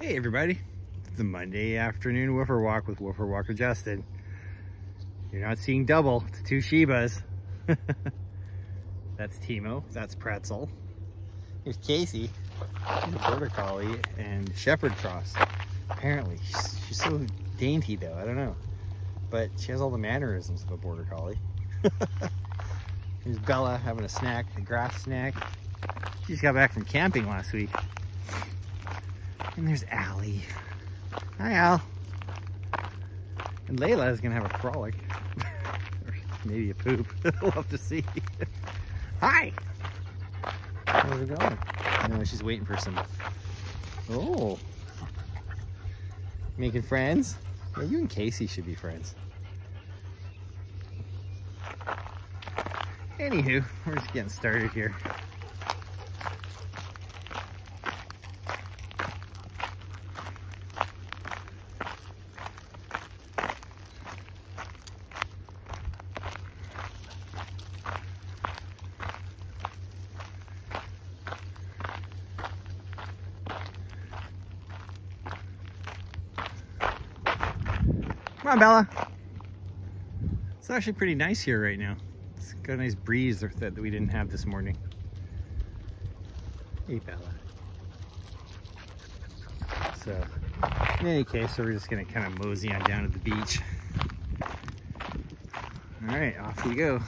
Hey everybody, it's the Monday afternoon woofer walk with Woofer Walker Justin. You're not seeing double, it's two Shibas. that's Teemo, that's Pretzel. Here's Kasey, she's a Border Collie and Shepherd Cross. Apparently, she's, she's so dainty though, I don't know. But she has all the mannerisms of a Border Collie. Here's Bella having a snack, a grass snack. She just got back from camping last week. And there's Aly. Hi, Al. And Layla is gonna have a frolic. or maybe a poop. we'll have to see. Hi. How's it going? No, she's waiting for some. Oh. Making friends? Yeah, you and Kasey should be friends. Anywho, we're just getting started here. Come on, Bella. It's actually pretty nice here right now. It's got a nice breeze that we didn't have this morning. Hey, Bella. So, in any case, so we're just gonna kind of mosey on down to the beach. All right, off we go.